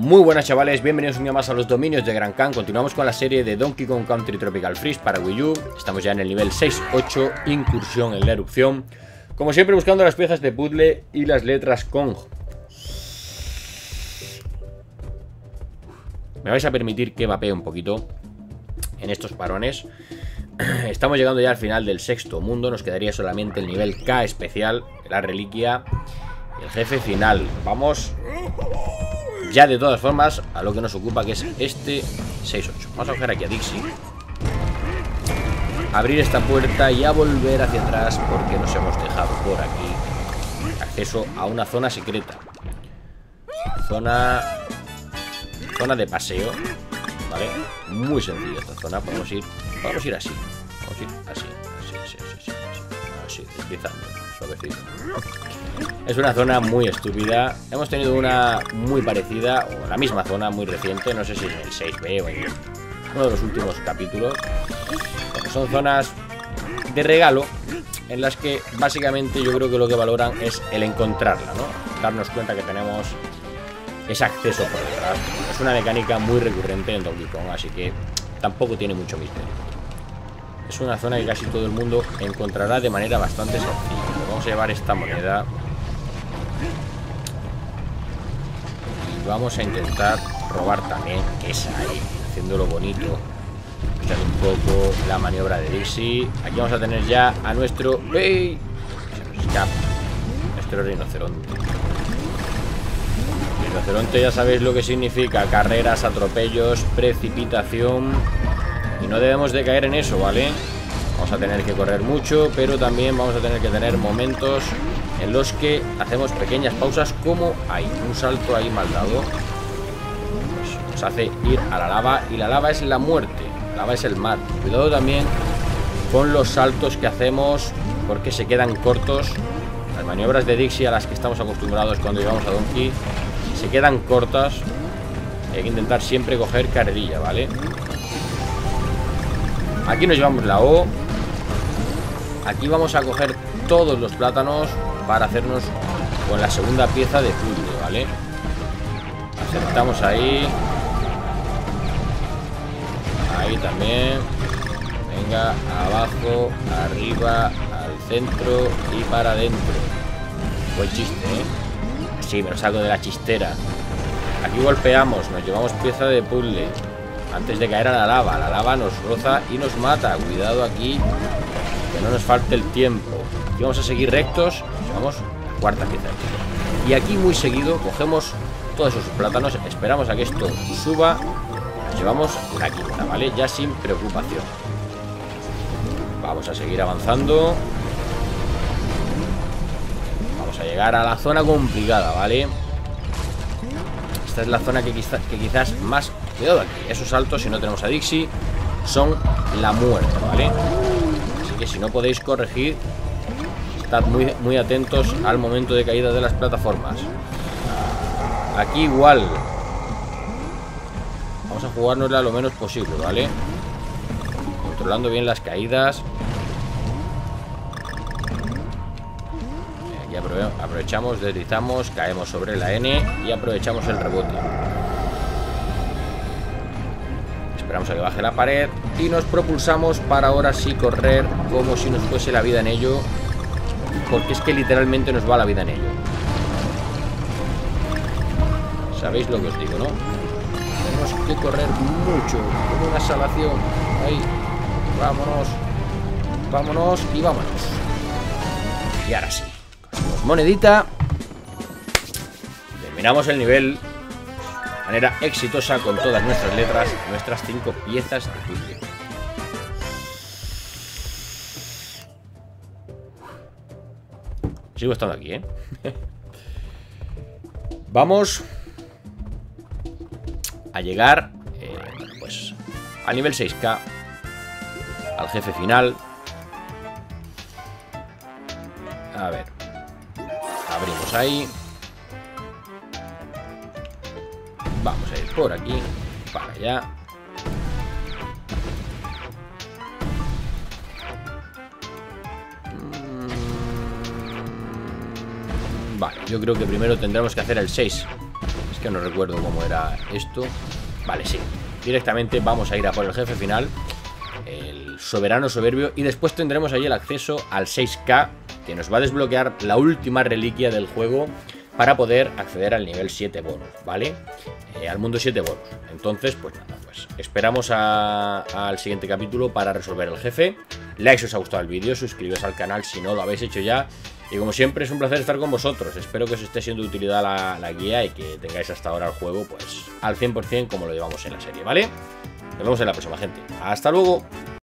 Muy buenas chavales, bienvenidos un día más a los dominios de Gran Khan Continuamos con la serie de Donkey Kong Country Tropical Freeze para Wii U. Estamos ya en el nivel 6-8, incursión en la erupción. Como siempre buscando las piezas de puzzle y las letras Kong Me vais a permitir que vapee un poquito en estos parones Estamos llegando ya al final del sexto mundo. Nos quedaría solamente el nivel K especial, la reliquia El jefe final. Vamos ya de todas formas a lo que nos ocupa que es este 6-8 Vamos a coger aquí a Dixie. Abrir esta puerta y a volver hacia atrás porque nos hemos dejado por aquí acceso a una zona secreta. Zona... Zona de paseo ¿Vale? Muy sencilla esta zona. Podemos ir, ir así Vamos a ir así es una zona muy estúpida. Hemos tenido una muy parecida, o la misma zona muy reciente, no sé si en el 6B o en uno de los últimos capítulos. son zonas de regalo en las que básicamente yo creo que lo que valoran es el encontrarla, ¿no? Darnos cuenta que tenemos ese acceso por detrás. Es una mecánica muy recurrente en Donkey Kong, así que tampoco tiene mucho misterio. Es una zona que casi todo el mundo encontrará de manera bastante sencilla. Vamos a llevar esta moneda vamos a intentar robar también esa ahí, haciéndolo bonito. Echar un poco la maniobra de Dixie. Aquí vamos a tener ya a nuestro... ¡Ey! Se nos escapa. Nuestro rinoceronte. Rinoceronte ya sabéis lo que significa. Carreras, atropellos, precipitación. Y no debemos de caer en eso, ¿vale? Vamos a tener que correr mucho, pero también vamos a tener que tener momentos en los que hacemos pequeñas pausas como hay un salto ahí mal dado pues nos hace ir a la lava y la lava es la muerte la lava es el mar cuidado también con los saltos que hacemos porque se quedan cortos las maniobras de Dixie a las que estamos acostumbrados cuando llegamos a Donkey se quedan cortas hay que intentar siempre coger carrerilla, ¿vale? Aquí nos llevamos la O Aquí vamos a coger todos los plátanos para hacernos con la segunda pieza de puzzle, ¿vale? Acertamos ahí. Ahí también. Venga, abajo, arriba, al centro y para adentro. Buen chiste, ¿eh? Sí, me lo saco de la chistera. Aquí golpeamos, nos llevamos pieza de puzzle. Antes de caer a la lava. La lava nos roza y nos mata. Cuidado aquí. Que no nos falte el tiempo. Aquí vamos a seguir rectos Vamos, cuarta pieza. Y aquí muy seguido cogemos todos esos plátanos, esperamos a que esto suba, llevamos la quinta, ¿vale? Ya sin preocupación. Vamos a seguir avanzando. Vamos a llegar a la zona complicada, ¿vale? Esta es la zona que, que quizás más... Cuidado aquí, esos saltos, si no tenemos a Dixie, son la muerte, ¿vale? Así que si no podéis corregir, Estad muy, muy atentos al momento de caída de las plataformas. Aquí igual. Vamos a jugárnosla lo menos posible, ¿vale? Controlando bien las caídas. Aquí aprovechamos, deslizamos, caemos sobre la N y aprovechamos el rebote. Esperamos a que baje la pared y nos propulsamos para ahora sí correr como si nos fuese la vida en ello porque es que literalmente nos va la vida en ello. Sabéis lo que os digo, ¿no? Tenemos que correr mucho, una salación. Ahí, vámonos, vámonos y vámonos. Y ahora sí, monedita. Terminamos el nivel manera exitosa con todas nuestras letras, nuestras cinco piezas de puzzle. Sigo estando aquí, ¿eh? Vamos a llegar eh, pues al nivel 6K, al jefe final. A ver, abrimos ahí. Vamos a ir por aquí, para allá. Vale, yo creo que primero tendremos que hacer el 6. Que no recuerdo cómo era esto. Vale, sí. Directamente vamos a ir a por el jefe final. El soberano soberbio. Y después tendremos ahí el acceso al 6K. Que nos va a desbloquear la última reliquia del juego para poder acceder al nivel 7 bonus, ¿vale? Eh, al mundo 7 bonus. Entonces, pues nada, pues esperamos al siguiente capítulo para resolver el jefe. Like si os ha gustado el vídeo, suscribiros al canal si no lo habéis hecho ya. Y como siempre es un placer estar con vosotros. Espero que os esté siendo de utilidad la, la guía y que tengáis hasta ahora el juego pues al 100% como lo llevamos en la serie, ¿vale? Nos vemos en la próxima, gente. ¡Hasta luego!